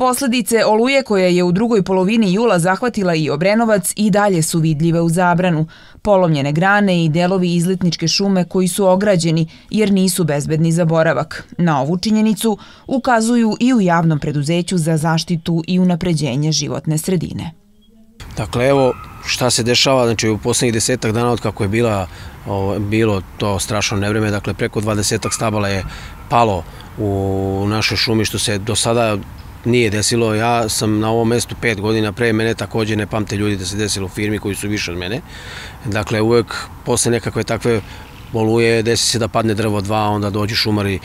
Posledice oluje koja je u drugoj polovini jula zahvatila i Obrenovac i dalje su vidljive u zabranu. Polomljene grane i delovi izletničke šume koji su ograđeni jer nisu bezbedni za boravak. Na ovu činjenicu ukazuju i u javnom preduzeću za zaštitu i unapređenje životne sredine. Dakle, evo šta se dešava, znači u poslednjih desetak dana od kako je bila, bilo to strašno nevreme, dakle preko 20 stabala je palo u našoj šumi, što se do sada nije desilo. Ja sam na ovom mestu pet godina pre mene, takođe ne pamte ljudi da se desilo u firmi koji su više od mene. Dakle, uvek posle nekakve takve oluje, desi se da padne drvo dva, onda dođu šumari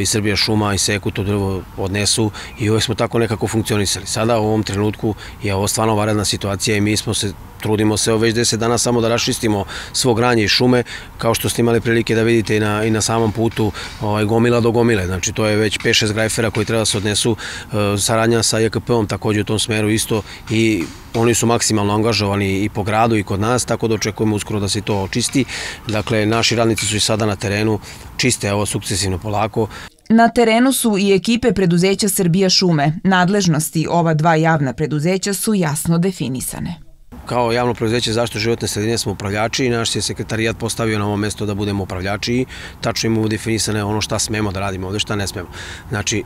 iz Srbija šuma i seku to drvo odnesu i uvek smo tako nekako funkcionisali. Sada u ovom trenutku je ovo stvarno varedna situacija i mi smo se trudimo se već 10 dana samo da raščistimo svog granje i šume, kao što ste imali prilike da vidite i na, i na samom putu ovaj, gomila do gomile. Znači to je već 5-6 grajfera koji treba da se odnesu, e, saradnja sa JKP-om takođe u tom smeru isto i oni su maksimalno angažovani i po gradu i kod nas, tako da očekujemo uskoro da se to očisti. Dakle, naši radnici su i sada na terenu, čiste ovo sukcesivno polako. Na terenu su i ekipe preduzeća Srbija šume. Nadležnosti ova dva javna preduzeća su jasno definisane kao javno preduzeće zašto životne sredine smo upravljači i naš je sekretarijat postavio na ovo mesto da budemo upravljači i tačno imamo definisane ono šta smemo da radimo ovde, šta ne smemo. Znači, e,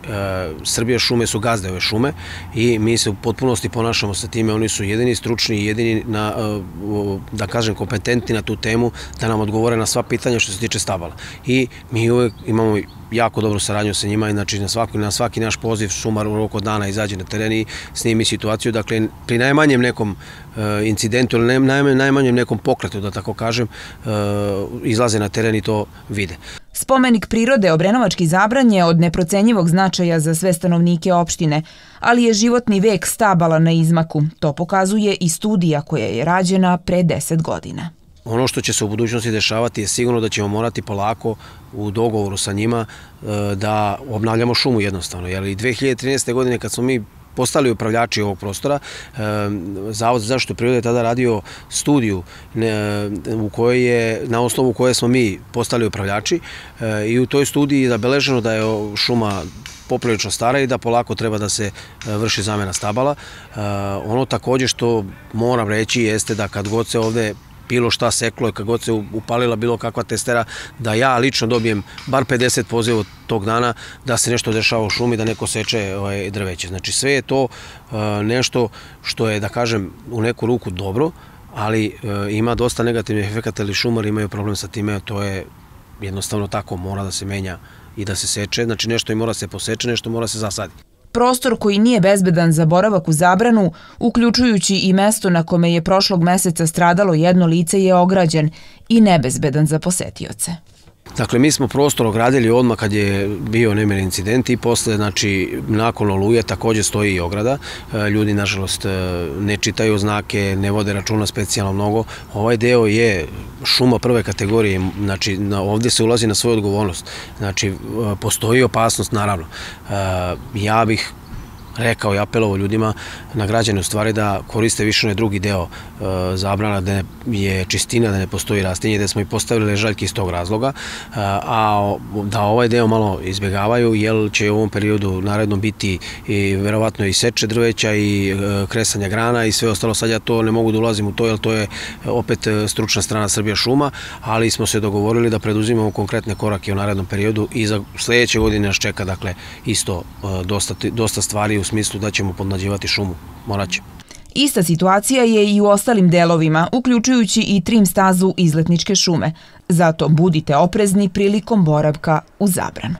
Srbija šume su gazde ove šume i mi se u potpunosti ponašamo sa time, oni su jedini stručni jedini, na, e, da kažem, kompetentni na tu temu da nam odgovore na sva pitanja što se tiče stabala. I mi uvek imamo jako dobru saradnju sa njima, znači na svaki, na svaki naš poziv šumar u roku dana izađe na teren i snimi situaciju, dakle pri najmanjem nekom uh, incidentu ili najmanjem, nekom pokretu, da tako kažem, uh, izlaze na teren i to vide. Spomenik prirode Obrenovački zabran je od neprocenjivog značaja za sve stanovnike opštine, ali je životni vek stabala na izmaku. To pokazuje i studija koja je rađena pre 10 godina. Ono što će se u budućnosti dešavati je sigurno da ćemo morati polako u dogovoru sa njima e, da obnavljamo šumu jednostavno. Jer i 2013. godine kad smo mi postali upravljači ovog prostora. Zavod za zaštitu prirode je tada radio studiju u kojoj je, na osnovu koje smo mi postali upravljači e, i u toj studiji je zabeleženo da je šuma poprilično stara i da polako treba da se vrši zamena stabala. Ono takođe što moram reći jeste da kad god se ovde bilo šta seklo i kad god se upalila bilo kakva testera, da ja lično dobijem bar 50 poziva tog dana da se nešto dešava u šumi, da neko seče ovaj, drveće. Znači sve je to uh, nešto što je, da kažem, u neku ruku dobro, ali uh, ima dosta negativnih efekata ili šumari imaju problem sa time, to je jednostavno tako, mora da se menja i da se seče, znači nešto i mora se poseče, nešto mora se zasadi. Prostor koji nije bezbedan za boravak u zabranu, uključujući i mesto na kome je prošlog meseca stradalo jedno lice, je ograđen i nebezbedan za posetioce. Dakle, mi smo prostor ogradili odmah kad je bio nemir incident i posle, znači, nakon oluje takođe stoji i ograda. E, ljudi, nažalost, e, ne čitaju znake, ne vode računa specijalno mnogo. Ovaj deo je šuma prve kategorije, znači, ovde se ulazi na svoju odgovornost. Znači, e, postoji opasnost, naravno. Ja bih rekao i apelovo ljudima na građane u stvari da koriste više onaj drugi deo e, zabrana da je čistina, da ne postoji rastinje, da smo i postavili ležaljke iz tog razloga, e, a da ovaj deo malo izbjegavaju, jer će u ovom periodu naredno biti i verovatno i seče drveća i e, kresanja grana i sve ostalo. Sad ja to ne mogu da ulazim u to, jer to je opet stručna strana Srbija šuma, ali smo se dogovorili da preduzimamo konkretne korake u narednom periodu i za sledeće godine nas čeka dakle isto dosta, dosta stvari u smislu da ćemo podnađivati šumu. Moraće. Ista situacija je i u ostalim delovima, uključujući i trim stazu izletničke šume. Zato budite oprezni prilikom boravka u zabranu.